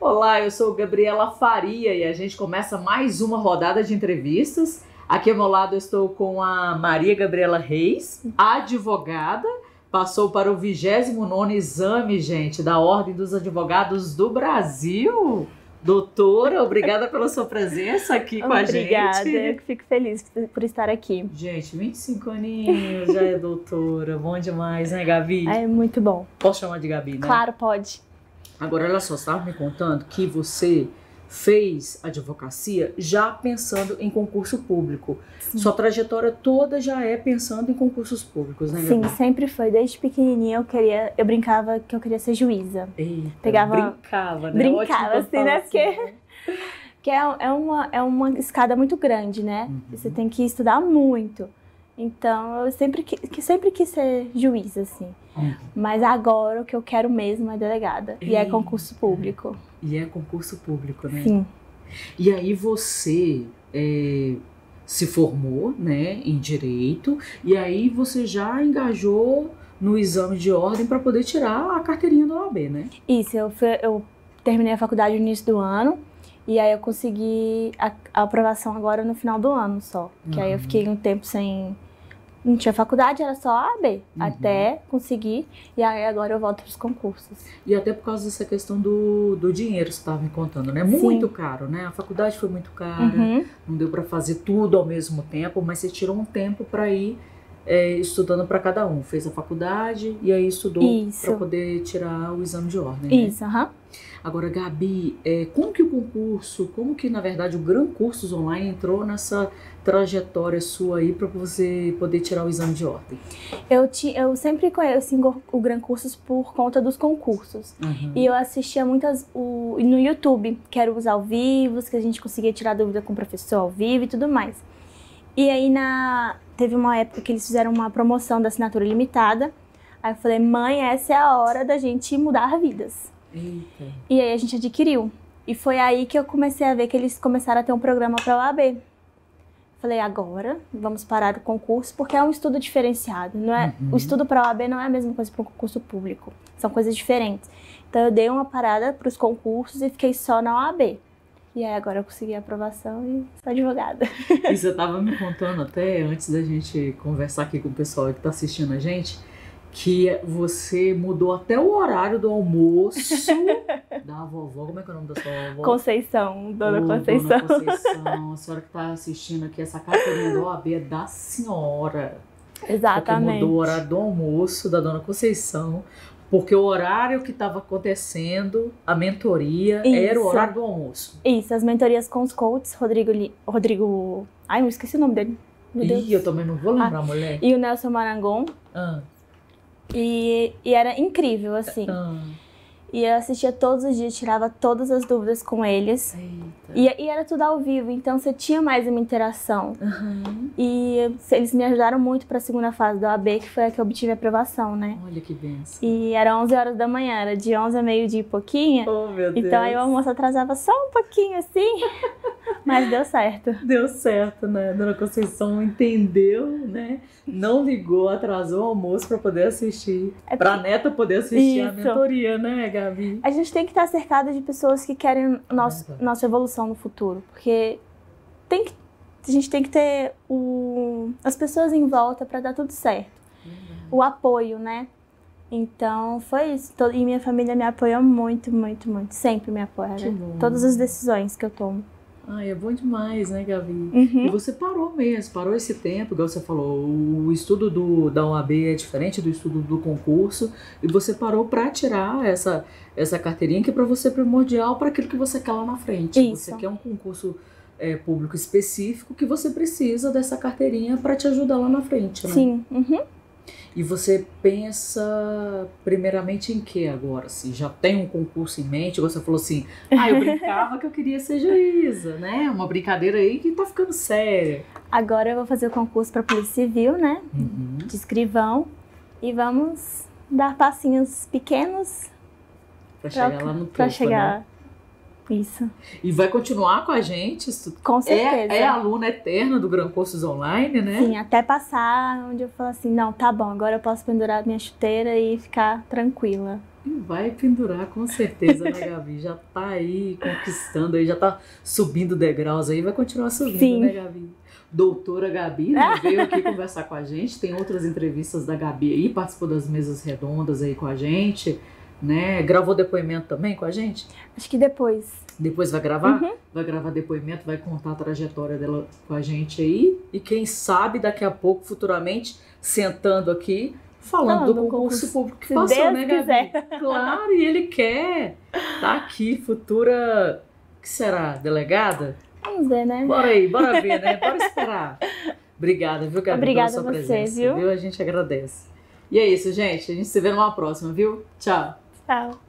Olá, eu sou Gabriela Faria e a gente começa mais uma rodada de entrevistas. Aqui ao meu lado eu estou com a Maria Gabriela Reis, advogada, passou para o 29 exame, gente, da Ordem dos Advogados do Brasil. Doutora, obrigada pela sua presença aqui com Obrigada, a gente. Obrigada, eu fico feliz por estar aqui. Gente, 25 aninhos, já é doutora, bom demais, né, Gabi? É muito bom. Posso chamar de Gabi, né? Claro, pode. Agora, olha só, estava me contando que você fez advocacia já pensando em concurso público. Sim. Sua trajetória toda já é pensando em concursos públicos, né, Sim, sempre foi. Desde pequenininha eu queria, eu brincava que eu queria ser juíza. Eita, Pegava- brincava, né? brincava, Ótimo quando assim, fala né? Porque- Que é, é, uma, é uma escada muito grande, né? Uhum. Você tem que estudar muito. Então, eu sempre, que, sempre quis ser juíza, assim. Uhum. Mas agora o que eu quero mesmo é delegada. E é Eita. concurso público. E é concurso público, né? Sim. E aí você é, se formou, né, em direito, e aí você já engajou no exame de ordem para poder tirar a carteirinha do OAB, né? Isso, eu, fui- eu terminei a faculdade no início do ano. E aí eu consegui a, a aprovação agora no final do ano só. Que aí eu Uhum. fiquei um tempo sem. Não tinha faculdade, era só A, B. Uhum. Até conseguir. E aí agora eu volto pros concursos. E até por causa dessa questão do, do dinheiro, você estava me contando, né? Sim. Muito caro, né? A faculdade foi muito cara, Uhum. não deu para fazer tudo ao mesmo tempo, mas você tirou um tempo para ir é, estudando para cada um. Fez a faculdade e aí estudou para poder tirar o exame de ordem. né? Isso, aham. Agora, Gabi, é, como que o concurso, como que na verdade o Gran Cursos Online entrou nessa trajetória sua aí para você poder tirar o exame de ordem? Eu, ti, eu sempre conheci o- o Gran Cursos por conta dos concursos. Uhum. E eu assistia muitas o, no YouTube, que eram os ao vivo, que a gente conseguia tirar dúvida com o professor ao vivo e tudo mais. E aí na teve uma época que eles fizeram uma promoção da assinatura limitada. Aí eu falei, mãe, essa é a hora da gente mudar vidas. Eita. E aí a gente adquiriu. E foi aí que eu comecei a ver que eles começaram a ter um programa para o AB. Falei, agora vamos parar o concurso, porque é um estudo diferenciado. Não é, Uhum. O estudo para o AB não é a mesma coisa para um concurso público. São coisas diferentes. Então eu dei uma parada para os concursos e fiquei só na OAB. E aí agora eu consegui a aprovação e sou advogada. E você estava me contando até antes da gente conversar aqui com o pessoal que está assistindo a gente, que você mudou até o horário do almoço da vovó. Como é que é o nome da sua vovó? Conceição, dona Ô, Conceição. Dona Conceição, a senhora que está assistindo aqui, essa carteirinha do OAB é da senhora. Porque Exatamente. mudou o horário do almoço da Dona Conceição. Porque o horário que estava acontecendo, a mentoria, era o Isso. horário do almoço. Isso, as mentorias com os coaches, Rodrigo. Li- Rodrigo. Ai, eu esqueci o nome dele. Meu Deus. Ih, eu também não vou lembrar, mulher. E o Nelson Marangon. Ah, E, e era incrível, assim. ah. E eu assistia todos os dias, tirava todas as dúvidas com eles. E, e era tudo ao vivo, então você tinha mais uma interação. Aham. E eles me ajudaram muito para a segunda fase do AB, que foi a que eu obtive a aprovação, né? Olha que benção. E era 11 horas da manhã, era de 11 a meio-dia e pouquinho. Oh, meu Deus. Então aí o almoço atrasava só um pouquinho assim, mas deu certo. Deu certo, né? Dona Conceição entendeu, né? Não ligou, atrasou o almoço para poder assistir. É Pra neta poder assistir a Isso. mentoria, né, Gabi? A gente tem que estar cercado de pessoas que querem nosso, nossa evolução no futuro, porque tem que, a gente tem que ter o, as pessoas em volta para dar tudo certo. O apoio, né? Então foi isso. E minha família me apoiou muito, muito, muito. Sempre me apoia. Né? Todas as decisões que eu tomo. Ai, é bom demais, né, Gabi? Uhum. E você parou mesmo, parou esse tempo, igual você falou, o estudo do, da OAB é diferente do estudo do concurso, e você parou para tirar essa, essa carteirinha que é para você primordial para aquilo que você quer lá na frente. Isso. Você quer um concurso é, público específico que você precisa dessa carteirinha para te ajudar lá na frente, né? Sim. Uhum. E você pensa primeiramente em que agora? Assim, já tem um concurso em mente? Você falou assim, ah, eu brincava que eu queria ser juíza, né? Uma brincadeira aí que tá ficando séria. Agora eu vou fazer o concurso para Polícia Civil, né? Uhum. De escrivão. E vamos dar passinhos pequenos Pra chegar lá no topo, para né? Isso. E vai continuar com a gente. Com É, certeza. é aluna eterna do Gran Cursos Online, né? Sim, até passar onde eu falo assim, não, tá bom, agora eu posso pendurar minha chuteira e ficar tranquila. E vai pendurar com certeza, né, Gabi? Já tá aí conquistando, aí já tá subindo degraus aí, vai continuar subindo, Sim. né, Gabi? Doutora Gabi né, veio aqui conversar com a gente. Tem outras entrevistas da Gabi aí, participou das mesas redondas aí com a gente, né? Gravou depoimento também com a gente? Acho que depois. Depois vai gravar? Uhum. Vai gravar depoimento, vai contar a trajetória dela com a gente aí. E quem sabe daqui a pouco, futuramente, sentando aqui, falando, Falando do concurso, concurso. público que passou, Deus né, Gabi? quiser. Claro, e ele quer. Tá aqui, futura. O que será? Delegada? Vamos ver, né? Bora aí, bora ver, né? Bora esperar. Obrigada, viu, Gabi, Obrigada pela sua a você, presença, viu? A gente agradece. E é isso, gente. A gente se vê numa próxima, viu? Tchau. Tchau.